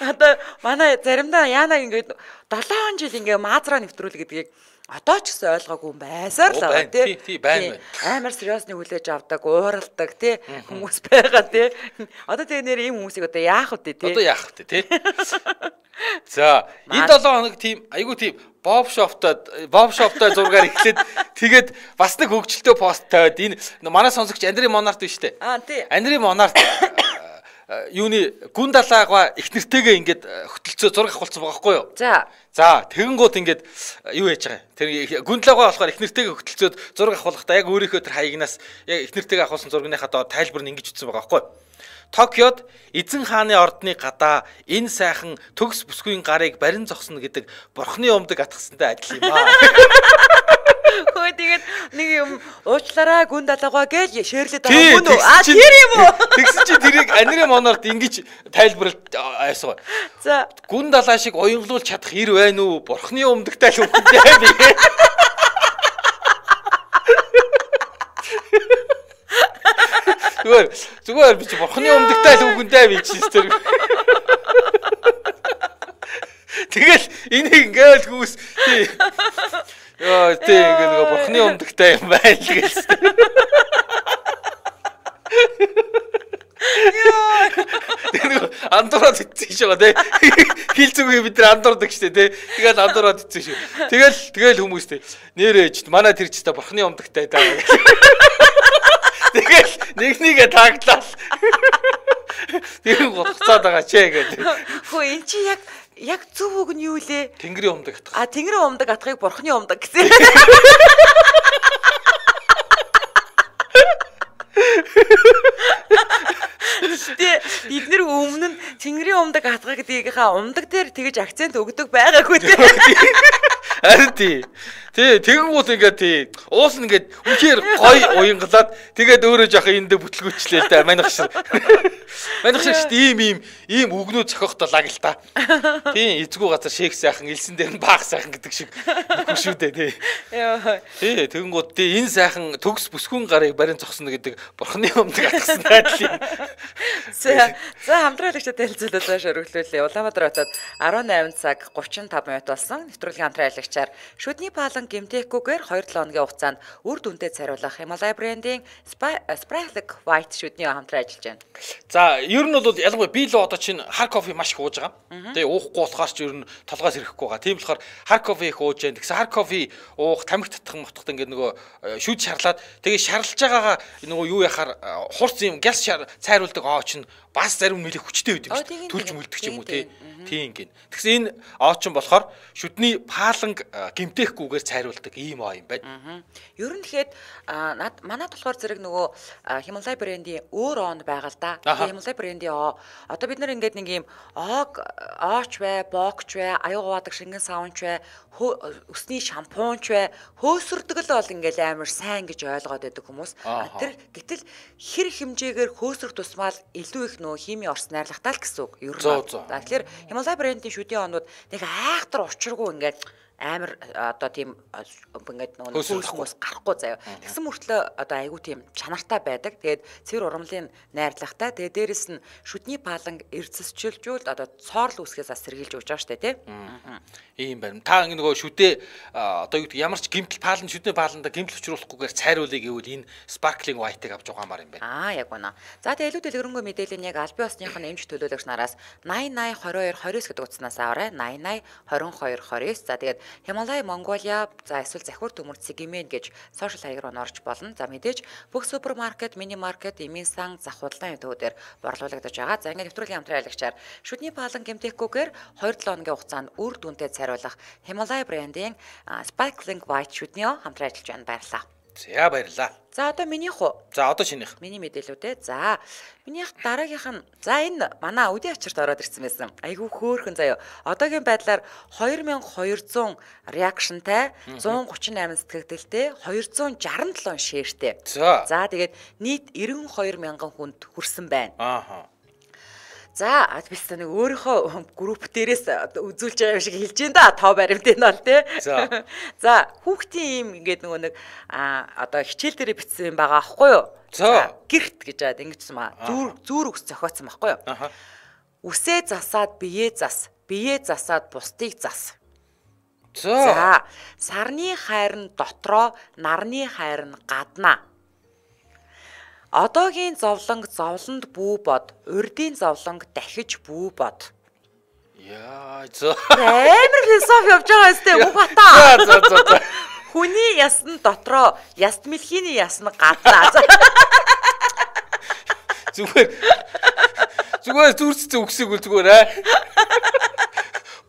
Одоо манай заримдаа яана ингээд 7 жил ингээ маазраа нэвтрүүл гэдгийг одоо ч гэсэн ойлгоогүй байсаар л байгаа тий. Тий байна. Амар сериосны хүлээж авдаг, ууралдаг тий хүмүүс байгаа тий. Одоо тэгээ нэр ийм хүмүүсийг одоо яах вэ тий? Одоо яах вэ тий? За, энэ 7 хоног тийм айгүй тийм Bob Shop-тод Bob Shop-тай зургаар эхлээд тэгээд бас нэг хөгжилтэй пост тавиад энэ манай сонсогч Андри Монарт биш үү? Аа тий. Андри Монарт юуны гүн далаагаа их нэртэйгээ ингээд хөтөлцөө зураг авахулсан байгаа хгүй юу? За. За тэгэнгүүт ингээд юу яаж байгаа юм? Тэр гүн далаагаа болохоор их нэртэйгээ хөтөлцөөд зураг авахулахдаа яг өөрийнхөө тэр хаягнаас яг их нэртэйгээ авахулсан зургийнхаа доор тайлбар нь ингэж ütсэн байгаа хгүй юу? Токиод эзэн хааны ордны гадаа энэ сайхан төгс бүсгүйн гарыг барин зогсно гэдэг бурхны умдаг атгсантай адил юм аа. Хөөе тэгээд нэг юм уучлаарай гүн далаагаа гэж шээрлээд байгаа юм уу? А тэр юм уу? Тэгсэн чи тэрийг анирын монорд ингэж тайлбарлалт айсгаа. За. Гүн далаа шиг уянгалуулж чадах ир байна уу? Бурхны өмдөгтэй л үгтэй. Зүгээр зүгээр би чи бурхны өмдөгтэй л үгэндээ би чи тэр. Тэгэл энийг ингээл тий Йоо тий ингээ нөгөө бурхны өмдөгтэй юм байна л гэж. Тэр нөгөө андуураад ицсэн шүү дээ. Хил зүгээ бид нар андуурдаг штэ тий. Тэгэл андуураад ицсэн шүү. Тэгэл тэгэл хүмүүс тий. Нэрэж манай тэр ч та бурхны өмдөгтэй даа. Тэгэл нэг нэгэ тагтлаа. Тэр гоццаад байгаа ч ээ гэдэг. Хөө эн чи яг яг зөв үг нь юу лээ? Тэнгэрийн умдаг атгах. А тэнгэрийн умдаг атгахыг бурхны умдаг гэсэн. Тэ бид нэр өмнө нь тэнгэрийн умдаг атгах гэдгийнхаа умдаг дээр тэгэж акцент өгдөг байгаагүй тийм. Харин тий. Тий, тэгэнгүүт ингээд тий. Уус нь ингээд үнхээр гой уянгалаад тэгээд өөрөө жоох эндээ бүтлгүүчлээ л да. Манайх шиг. Манайх шиг шүү дээ ийм ийм ийм үгнүүд зохиохтолаа гэл та. Тий, эзгүй газар шейх сайхан, элсэн дээр нь баах сайхан гэдэг шиг нөхөр шүү дээ тий. Яа. Тий, тэгэнгүүт тий энэ сайхан төгс бүсгүн гарыг барин зогсно гэдэг бурхны өмнөг атгсан байдал юм. За, за хамтраалагчтай хэлцүүлээд цааш өргөлүүлээ. Улаанбаатар хотод 18 цаг 35 минут болсон. Нэвтрүүлгийн хамтраа аялагчаар шүдний палан гимтэхгүйгээр 2-7 хоногийн хугацаанд үр дүнтэй цариулах Himalaya брендийн Sparkling White шүдний хамтран ажиллаж байна. За, ер нь бол ялангуяа би л одоо чинь hard coffee маш их ууж байгаа. Тэгээ уухгүй болохоор ч ер нь толгоос ирэхгүй байгаа. Тийм болохоор hard coffee их ууж байна. Тэгсэн hard coffee уух тамхи татах мотхот ингээд нөгөө шүд шарлаад тэгээ шарлаж байгаагаа нөгөө юу яхаар хурц юм гяс цайруулдаг аа чинь бас зарим нэлээд хүчтэй байд юм шүү. Түлж мүлдэх юм уу тий. Тийм гин. Тэгсэн энэ оочин болохоор шүдний пааланг гимтэхгүйгээр цайруулдаг ийм оо юм байна. Ер нь тэгэхэд над манад болохоор зэрэг нөгөө Himalaya брендийн өөр оон байгаа л да. Himalaya брендийн оо одоо бид нар ингээд нэг ийм оог ооч бай, бокч бай, аюуваадаг шингэн савнч бай, өсний шампунч бай, хөөсөрдөг л бол ингээд амар сайн гэж ойлгоод байдаг хүмүүс. Тэр гэтэл хэр хэмжээгээр хөөсрөх тусмал илүү их нөгөө хими орс найрлагатай л гэсэн үг. Ер нь. Тэгэхээр Himalaya брендийн шүдийн онууд нэг айхтар учиргүй ингээд амар одоо тийм ингээд нөгөө хөөсрөхгүйс гарахгүй заяа. Тэгсэн мөртлөө одоо айгүй тийм чанартай байдаг. Тэгээд цэвэр урамлын найрлагатай. Тэгээд дээрэс нь шүдний паланг эрдэсчилжүүл одоо цоорл үсгээс бас сэргийлж өгч байгаа штэ тий. Ийм байна. Та нөгөө шүдээ одоо юу гэдэг ямар ч гимтэл палан шүдний паланда гимтэл учруулахгүйгээр цайруулъя гэвэл энэ sparkling white-ыг авч угаамаар юм байна. Аа яг байна. За тэгээд илүү дэлгэрэнгүй мэдээлэл нь яг албан ёсных нь эмч төлөөлөгч нараас 80 80 22 29 гэдэг утаснаас аваарай. 80 80 22 29. За тэгээд Himalaya Mongolia за эсвэл захиур төмөр Цэгимэн гэж сошиал хаяг руу орж болно. За мэдээж бүх супермаркет, мини маркет, эмийн сан, зах худлын төвдөр борлуулагдаж байгаа. За ингээд нэвтрүүлгийн хамтран аялагчаар шүдний палан гэмтэхгүйгээр 2-7 хоногийн хугацаанд үр дүнтэй цариулах Himalaya брендийн Sparkling White шүдний хамтран ажиллаж байна. Баярлалаа. За баярлалаа. За одоо минийх уу? За одоо шинийх. Миний мэдээлүүд ээ. За минийх дараагийнх нь за энэ манай үдийн ачирт ороод ирсэн байсан. Айгүй хөөхөн заяа. Одоогийн байдлаар 2200 реакшнтай 138 сэтгэгдэлтэй 267 шеэртэй. За. За тэгээд нийт 92 мянган хүнд хүрсэн байна. Ааха. За бис нэг өөрийнхөө групп дээрээс үзүүлж байгаа юм шиг хэлж байна да. Тоо баримт энэ бол тий. За. За хүүхдийн юм ингээд нөгөө нэг а одоо хичээл дээр бичсэн юм байгаа аахгүй юу? За. Гэрт гэж яад ингэжсэн маа. Зүүр зүүр үс зохиоцсон байхгүй юу? Аха. Үсээ засаад биеэ зас, биеэ засаад бусдыг зас. За. Сарны хайр нь дотроо, нарны хайр нь гаднаа. Одоогийн зовлонг зовлонд бүү бод, урдийн зовлонг дахиж бүү бод. Яа, зөө. Амар философи явж байгаа өстэй үг бата. За, за, за. Хүний ясн дотроо, яст мэлхийний ясн гаднаа. Зүгээр. Зүгээр зүрц үгсийг үл зүгээр аа.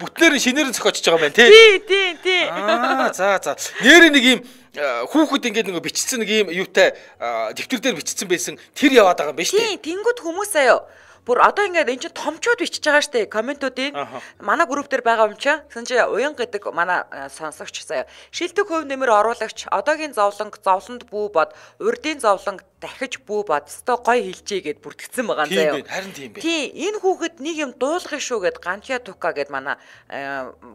Бүтнээр шинээр зохиочж байгаа юм байна тий. Тий, тий, тий. Аа, за, за. Нэр нэг юм хүүхэд ингээд нэг бичсэн нэг юм юутай дэвтэр дээр бичсэн байсан тэр яваад байгаа юм байна шүү дээ. Тий, тэнгууд хүмүүс аяа Бүр одоо ингээд эн чинь томчууд бичиж байгаа штэ комментуудыг. Манай групп дээр байгаа юм чинь. Тэгсэн чи уян гэдэг манай сонсогч заяа. Шилдэг хөв нэмэр оруулагч одоогийн зовлонг зовлонд бүү бод урдийн зовлонг дахиж бүү бод. Өстой гой хилжээ гэд бүртгэсэн байгаа юм заяа. Харин тийм бэ. Тий, энэ хүүхэд нэг юм дуулгах шүү гэд Ганча Тука гэд манай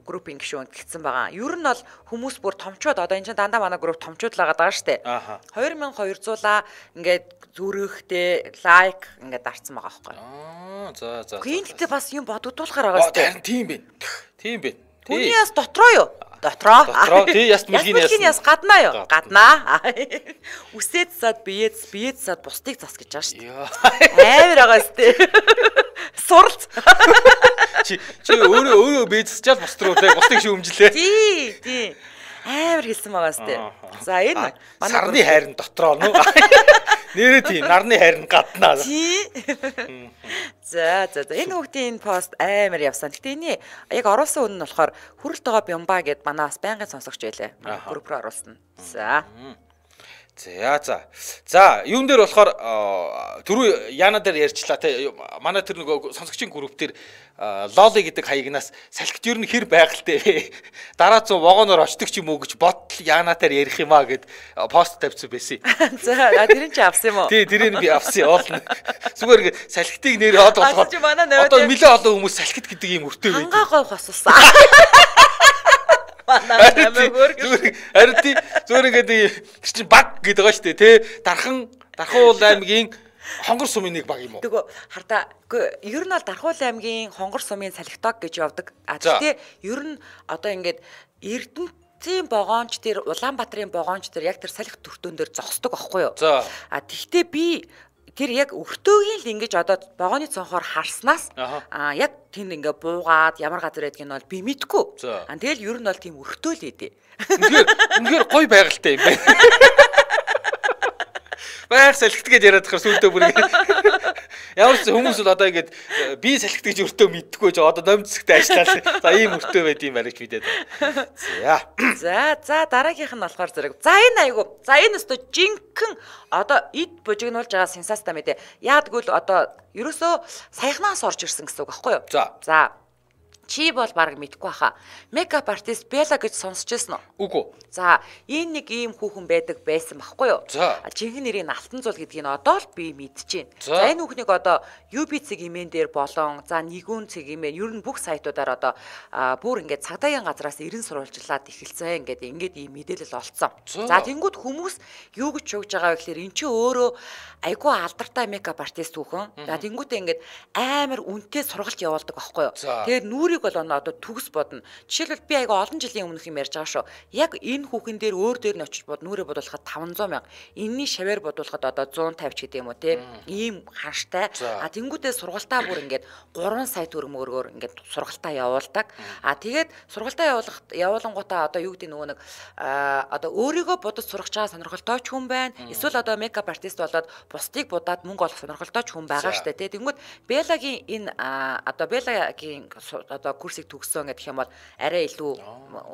группийн гишүүнд тэгсэн байгаа. Ер нь бол хүмүүс бүр томчууд одоо эн чинь дандаа манай групп томчууд л байгаа штэ. 2200-аа ингээд зүрхтэй лайк ингээд дарцсан байгаа байхгүй. Аа за за. Гинтээ бас юм бодогдуулахаар байгаа сте. Харин тийм бэ. Тийм бэ. Хүний яс дотроо юу? Дотроо. Дотроо тий яс мэлгийн яс. Мэлгийн яс гаднаа юу? Гаднаа. Үсээд сад биед биед сад бусдыг зас гэж байгаа шүү дээ. Амар байгаа сте. Суралц. Чи чи өөрөө өөрөө бийцчаал бус руу тий бусдыг шүүмжлээ. Тий тий амар хэлсэн байгаа сте. За энэ манай сарны хайр нь дотроо нөө. Нэрээ тийм нарны хайр нь гаднаа. Тий. За за за энэ хүүхдийн пост амар явсан. Гэтэ энэ яг оруулсан үнэн нь болохоор хүрэлт байгаа бямба гэд манаас байнгын сонсогч байлаа. Групп руу оруулсан. За. За за. За, юун дээр болохоор түрүү Яна дээр ярьчлаа те. Манай тэр нөгөө сонсогчийн групп дээр лоли гэдэг хаягнаас салхит ер нь хэр байгальтай вэ? Дараа зүүн вогоноор очдөг ч юм уу гэж бодтол Янатаар ярих юм а гэд пост тавьсан байсан. За, тэрийг чи авсан юм уу? Тий, тэрийг би авсан уулна. Зүгээр салхитыг нэр од болгоод одоо нэлээ олон хүмүүс салхит гэдэг юм өртөө байдаг. Хангаа гой хосолсон. Харин тий зөөр ингээд тэр чинь баг гэдэг байгаа шүү дээ тий дархан Дархуул аймгийн Хонгор сумын нэг баг юм уу? Тэгвэл хардаа үгүй ер нь бол Дархуул аймгийн Хонгор сумын салхитог гэж явдаг. А тэгтээ ер нь одоо ингээд Эрдэнэтийн богоонч тэр Улаанбаатарын богоонч тэр яг тэр салхи төртөөн дээр зогсдог аахгүй юу? А тэгтээ би тэр яг өртөөгийн л ингэж одоо богооны цонхоор харснаас аа яг тэнд ингээ буугаад ямар газар байдгийг нь бол би мэдгүй. Аа тэгэл ер нь бол тийм өртөө л ээ. Үнэхээр үнэхээр гоё байгальтай юм байна. Баяр салхит гэж яриад тахаар сүлдөө бүр ямар ч хүмүүс бол одоо ингэж э, би салхит гэж өртөө мэдтгүй жоо одоо номцсгтэй ажиллаад за ийм өртөө байд юм байна гэж мэдээд. За. За за дараагийнх нь болохоор зэрэг за энэ айгу за энэ өстө жинхэнэ одоо эд бужигнуулж байгаа сенсацтай мэдээ. Яа тэгвэл одоо ерөөсөө саяхнаас орж ирсэн гэсэн үг байхгүй юу? За. За Чи бол баг мэдгүй хаа. Мекап артист Бела гэж сонсч байсан уу? Үгүй. За, энэ нэг ийм хүүхэн байдаг байсан баггүй юу? За. Жинхэнэ нэрийг Алтан зул гэдгийг одоо л би мэдчихээн. За, энэ хүүхнийг одоо UB цэг имэн дээр болон за нэгүн цэг имэн ер нь бүх сайтуудаар одоо бүр ингээд цагдаагийн газраас эрен сурвалжлаад эхэлсэн ингээд ингээд ийм мэдээлэл олцсон. За, тэнгууд хүмүүс юу гэж шугж байгаа вэ гэхээр эн чинь өөрөө айгүй алдартай мекап артист хүүхэн. За, тэнгуудээ ингээд амар үнэтэй сургалт явуулдаг баггүй юу? Тэгээд нүрийг өөрийг бол одоо төгс бодно. Жишээлбэл би айгаа олон жилийн өмнөх юм ярьж байгаа шүү. Яг энэ хүүхэн дээр өөр дээр нь очиж бод нүрээ бодуулахад 500 мянга. Энийний шавар бодуулахад одоо 150 ч гэдэг юм уу те. Ийм ханштай. А тэнгуүдээ сургалтаа бүр ингээд 3 сая төгрөг мөргөөр ингээд сургалтаа явуулдаг. А тэгээд сургалтаа явуулах явуулангуудаа одоо юу гэдэг нөгөө нэг одоо өөрийгөө будад сурах чагаа сонирхолтой ч хүн байна. Эсвэл одоо мекап артист болоод бусдыг будаад мөнгө олох сонирхолтой ч хүн байгаа штэ те. Тэнгүүд Белагийн энэ одоо Белагийн одоо курсыг төгссөн гэх юм бол арай илүү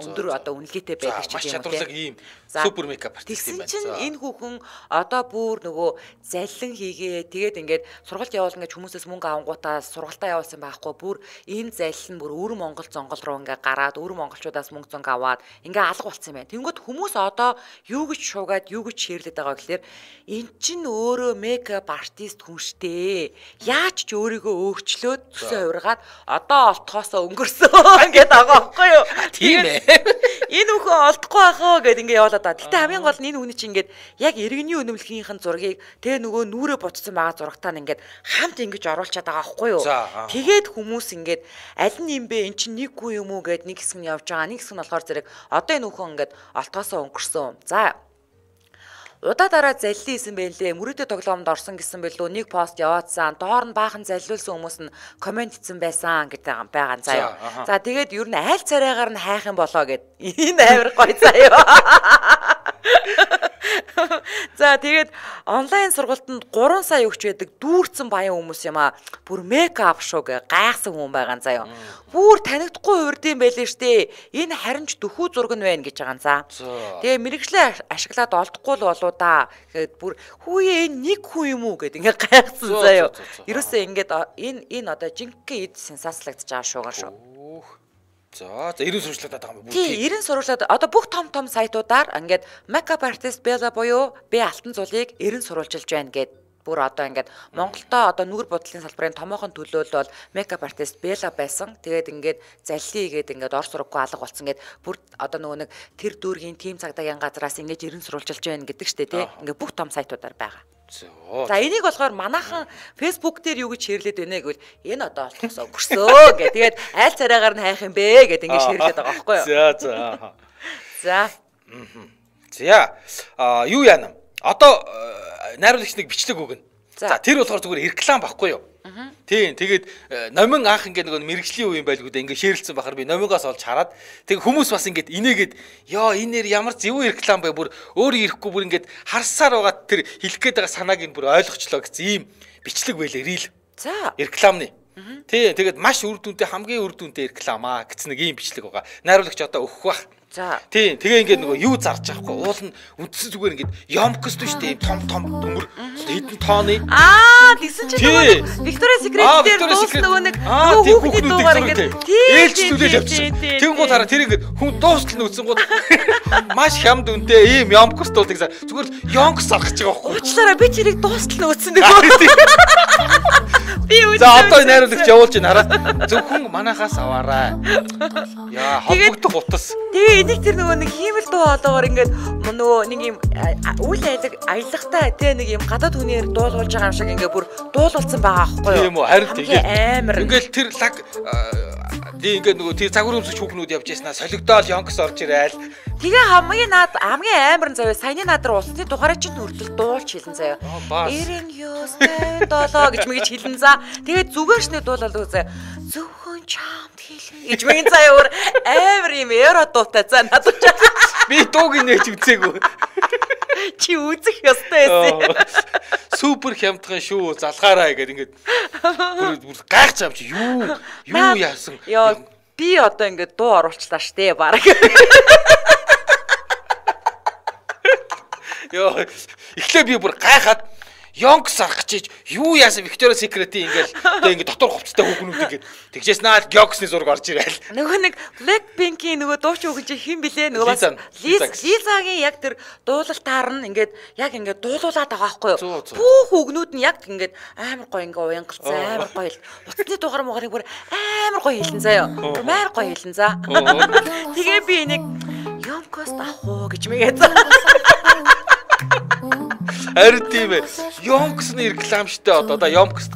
өндөр одоо үнэлгээтэй байдаг ч юм уу тийм супер мейкап артист юм байна. Тэгсэн чинь энэ хүүхэн одоо бүр нөгөө заллин хийгээ тэгээд ингээд сургалт явуулна гэж хүмүүсээс мөнгө авангуудаа сургалтаа явуулсан байхгүй бүр энэ заллин бүр өвөр Монгол зонгол руу ингээд гараад өвөр монголчуудаас мөнгө зонг аваад ингээд алга болцсон байна. Тэнгөт хүмүүс одоо юу гэж шуугаад юу гэж ширлээд байгаа гэхээр эн чинь өөрөө мейкап артист хүн штэ. Яаж ч өөрийгөө өөрчлөөд төсөө хувиргаад одоо олтхоосоо өнгөрсөн ингээд байгаа байхгүй юу. Тийм ээ. Энэ үхэн олдохгүй байхаа гэд ингээд явуулаад байгаа. Гэтэ хамгийн гол нь энэ хүний чинь ингээд яг иргэний өнөмлөхийнхэн зургийг тэгээ нөгөө нүрэ буцсан байгаа зурагтаа ингээд хамт ингэж оруулчаад байгаа байхгүй юу. Тэгээд хүмүүс ингээд аль нь юм бэ эн чинь нэггүй юм уу гэд нэг хэсэг нь явж байгаа. Нэг хэсэг нь болохоор зэрэг одоо энэ үхэн ингээд олдохоосоо өнгөрсөн. За Удаа дараа заллин исэн байлээ. Мөрөдө тоглоомд орсон гэсэн бэлүү нэг пост яваадсан. Доор нь баахан заллиулсан хүмүүс нь комент хийсэн байсан гэдэг байгаа заяа. За тэгээд ер нь айл царайгаар нь хайх юм болоо гэд энэ авир гоё заяа. За тэгээд онлайн сургалтанд 3 сая өгч байдаг дүүрсэн баян хүмүүс юм а. Бүр мейкап шүү гэ гайхсан хүн байгаа нь заяа. Бүр танигдахгүй урдын байлээ штэ. Энэ харин ч дөхүү зураг нь байна гэж байгаа за. Тэгээ мэрэгчлээ ашиглаад олдохгүй л болоо да. Гэхэд бүр хүүе энэ нэг хүн юм уу гэд ингээ гайхсан заяа. Ерөөсөө ингээд энэ энэ одоо жинхэнэ эд сенсацлагдаж байгаа шууган шүү. За за 90 сурвалжлаад байгаа юм байна. Тий 90 сурвалжлаад одоо бүх том том сайтуудаар ингээд makeup artist Bella буюу би алтан зулыг 90 сурвалжилж байна гэд бүр одоо ингээд Монголдо одоо нүгэр бодлын салбарын томоохон төлөөл бол makeup artist Bella байсан. Тэгээд ингээд заллий гээд ингээд ор сураггүй алга болсон гээд бүр одоо нөгөө нэг тэр дүүргийн тим цагдаагийн газраас ингээд 90 сурвалжилж байна гэдэг штэ тий. Ингээд бүх том сайтуудаар байгаа. За энийг болохоор манайхан Facebook дээр юу гэж шеэрлээд байна гэвэл энэ одоо олтосоо өнгөрсөө гэ. Тэгээд айл царайгаар нь хайх юм бэ гэд ингэ шеэрлээд байгаа байхгүй юу? За за. За. За. А юу яана? Одоо найруулагч нэг бичлэг өгнө. За тэр болохоор зүгээр реклам байхгүй юу? Тийм тэгээд э, номин анх ингээд нөгөө мэрэгжлийн үе юм байлгүй дээ ингээд шеэрлсэн бахар би номигоос олж хараад тэг хүмүүс бас ингээд инээгээд ёо энэ нэр ямар зөв реклам бай бүр өөр ирэхгүй бүр ингээд харсаар байгаа тэр хэлэх гээд байгаа санааг нь бүр ойлгочлоо гэсэн ийм бичлэг байлээ рил. За рекламны. Тий тэгээд маш үр дүнтэй хамгийн үр дүнтэй реклам аа гэсэн нэг ийм бичлэг байгаа. Найруулагч одоо өгөх бах. За. Тийм. Тэгээ ингээд нөгөө юу зарж авахгүй. Уул нь үндсэн зүгээр ингээд ёмкс төш тийм том том төмөр хэдэн тооны. Аа, тэгсэн чинь нөгөө Victoria Secret дээр дуус нөгөө нэг нөгөө хүүхдийн дуугаар ингээд ээлжлүүлэл явчихсан. Тэнгууд хараа тэр ингээд хүн дуустал нүцэн гууд маш хямд үнэтэй ийм ёмкс дуудыг зүгээр ёмкс зарах гэж байгаа байхгүй. Уучлаарай би чирийг дуустал нүцэн нөгөө. Би үү. За одоо найруулагч явуулж байна хараа. Зөвхөн манахаас аваарай. Яа, холбогдох утас. Тэгээ энийг тэр нөгөө нэг хиймэл дуу хоолоогоор ингээд нөгөө нэг юм үйл айлаг аялахтай тэ нэг юм гадаад хүнээр дуулуулж байгаа юм шиг ингээд бүр дуулуулсан байгаа аахгүй юу? Тийм үү, харин тэгээ амар. Ингээл тэр лаг тий ингээд нөгөө тэр загвар өмсөж хүүхнүүд явж яснаа солигдоол ёнкс орж ирээл Тэгээ хамгийн наад хамгийн амар нь заяа саяны надар улсны тухаараа чинь хүртэл дуулж хэлэн заяа. 99 7 гэж мэгж хэлэн за. Тэгээ зүгээр шнэ дуулал үзээ. Зөвхөн чамд хэлэн гэж мэгэн заяа өөр амар юм эро дуутай за надад би дууг нээж үзээгүй. Чи үзэх ёстой байсан. Супер хямдхан шүү залгаараа гэд ингээд бүр гайхаж ам чи юу юу яасан. Йоо би одоо ингээд дуу оруулчлаа штэ баг. Йоо. Эхлээ би бүр гайхаад Йонкс арах гэж юу яасан Виктория Секретийн ингээл тэгээ ингээ дотор хувцастай хүүхнүүд ингээд тэгжээс наад Гёксны зураг орж ирээл. Нөгөө нэг Blackpink-ийн нөгөө дуучин хүүхэн чи хэн блэ нөгөө бас Лизагийн яг тэр дуулалтаар нь ингээд яг ингээд дуулуулад байгаа байхгүй юу? Бүх хүүхнүүд нь яг ингээд амар гоё ингээ уянгалцсан амар гоё утасны дугаар мугарыг бүр амар гоё хэлэн заяа. Амар гоё хэлэн за. Тэгээ би энийг Йонкост авах уу гэж мэгээ. Харин тийм ээ. Yonk's-ны реклам штэ одоо да Yonk's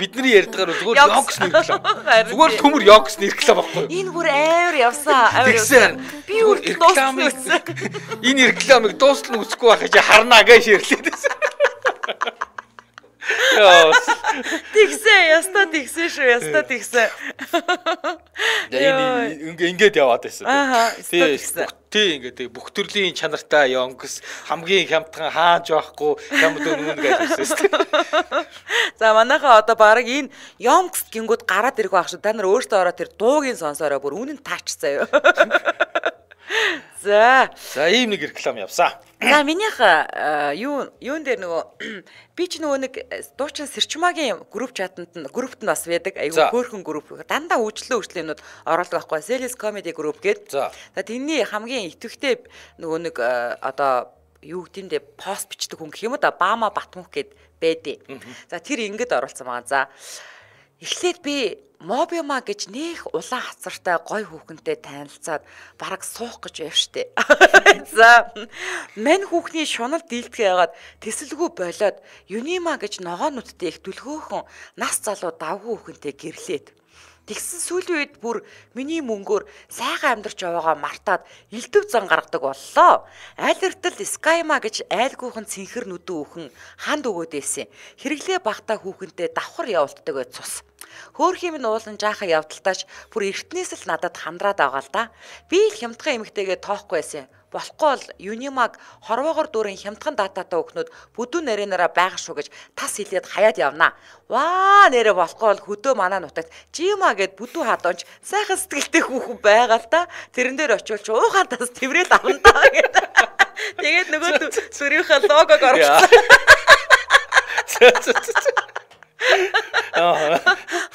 бидний ярьдгаар зүгээр Yonk's-ны реклам. Зүгээр төмөр Yonk's-ны реклам баггүй. Энэ бүр амар явсан. Тэгсэн. Би бүр рекламыг энэ рекламыг дуустал нь үсэхгүй байх чи харнаа гэж ширлээд. Яа. Тэгсэн, яста тэгсэн шүү, яста тэгсэн. Ингээ ингээд яваад байсан. Аа, тий ингээд бүх төрлийн чанартай ёнгс хамгийн хямдхан хааж байхгүй хямд өмнө гэж хэлсэн. За манайхаа одоо баг энэ ёнгс гингүүд гараад ирэх байх шүү. Та нар өөртөө ороод тэр дуугийн сонсороо бүр үнэн таач заяа. За. За ийм нэг реклам явсан. За минийх юу юун дээр нөгөө би ч нөгөө нэг дуучин Сэрчмагийн групп чатанд нь группт нь бас байдаг. Айгу хөөрхөн групп. Дандаа үйлчлэн үйлчлэнүүд оролдог байхгүй. Series Comedy Group гээд. За тэрний хамгийн итэвхтэй нөгөө нэг одоо юу гэмдэ пост бичдэг хүн гэх юм да Бама Батмүх гээд байдээ. За тэр ингэд оролцсон байгаа. За Эхлээд би Мобиума гэж нэх улаан хацартай гой хүүхэнтэй танилцаад бараг суух гэж байв штэ. За мань хүүхний шунал дийлдэхээ ягаад тэсэлгүй болоод Юнима гэж ногоонуудтай их дүлгөөхөн нас залуу давгүй хүүхэнтэй гэрлээд Тэгсэн сүүлийн үед бүр миний мөнгөөр сайхан амьдарч яваагаа мартаад элдв зан гаргадаг боллоо. Айл эртэл Скайма гэж айлгүйхэн цэнхэр нүдэн үхэн ханд өгөөдөөсөн. Хэрэглээ багтаа хүүхэнтэй давхар явуулдаг бай цус. Хөөхим нь уулан жаахан явдалтаач бүр эртнээс л надад хандраад байгаа л да. Би л хямдхан эмэгтэйгээ тоохгүй байсан болохгүй бол Юнимаг хорвоогоор дүүрэн хямдхан дататай өгнөд бүдүү нарийнараа байгаа шүү гэж тас хилээд хаяад явна. Ваа нэрэ болохгүй бол хөдөө манаа нутагт Жима гэд бүдүү хадонч сайхан сэтгэлтэй хүүхэн байгаа л да. Тэрэн дээр очивол ч уухаар тас тэврээд авна да гэдэг. Тэгээд нөгөө зүрийнхээ логог оруулсан.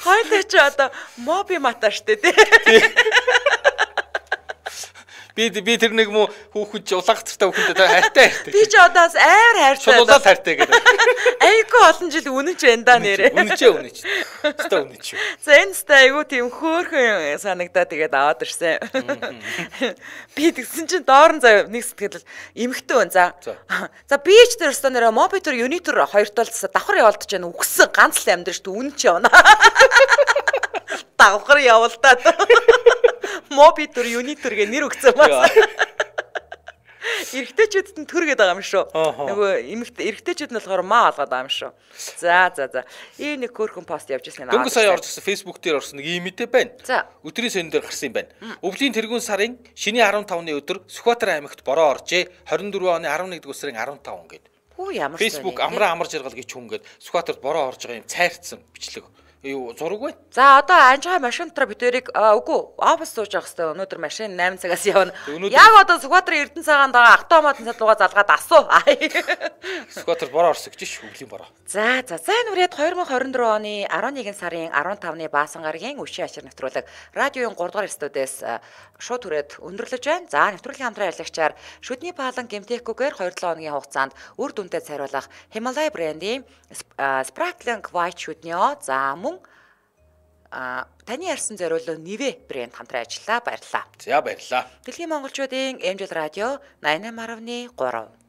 Хоёул ч одоо моби мата штэ тий. Би би тэр нэг муу хүүхэд чи улаангацтай хүүхэндээ хайртай хайртай. Би ч одоос амар хайртай. Шулуулаад хайртай гэдэг. Айгүй олон жил үнэн ч энэ да нэрээ. Үнэчээ үнэч. Ста үнэч. За энэ ста айгүй тийм хөөхөн санагдаа тэгээд аваад ирсэн. Би тэгсэн чинь доор нь заа нэг сэтгэл эмхтэн өн за. За би ч тэр ста нэрээ мобитер юнитер хоёрт бол давхар явуулдаж байна. Үгсэн ганц л амьдрын шүү үнэн ч явна. Давхар явуулдаад моби төр юни төр гэ нэр өгсөн байна. Эрэгтэйчүүдэд нь төр гэдэг байгаа юм шүү. Нөгөө эмэгтэй эрэгтэйчүүд нь болохоор маа алгаад байгаа юм шүү. За за за. Ийм нэг хөөрхөн пост явж ирсэн наа. Дөнгөж сая орж ирсэн Facebook дээр орсон нэг ийм мэдээ байна. За. Өдрийн сонин дээр гарсан юм байна. Өвлийн тэргүүн сарын шиний 15-ны өдөр Сүхбаатар аймагт бороо оржээ. 24 оны 11-р сарын 15 гээд. Хүү ямар Facebook амраа амар жаргал гэж хүн гээд Сүхбаатарт бороо орж байгаа юм цайрцсан бичлэг юу зураг байна. За одоо анжаа машин дотор бид тэрийг үгүй офис сууж явах хэрэгтэй. Өнөөдөр машин 8 цагаас явна. Яг одоо Сүхбаатарын Эрдэнэ цагаанд байгаа автоматын цалууга залгаад асуу. Сүхбаатар бороо орсогч ш хөвлийн бороо. За за за нүрээд 2024 оны 11 сарын 15-ны Баасан гарагийн өшөө ачаар нэвтрүүлэг радиогийн 3 дугаар студиэс шууд түрээд өндөрлөж байна. За нэвтрүүлгийн хамтран ажиллагчаар шүдний паалан гэмтээхгүйгээр 2-7 хоногийн хугацаанд үр дүнтэй цариулах Himalaya брендийн Sparkling White шүдний оо за мөн а таны ярьсан зориулуу Нивэ брэнд хамтран ажиллаа баярлалаа. За баярлалаа. Дэлхийн монголчуудын Эмжил радио 88.3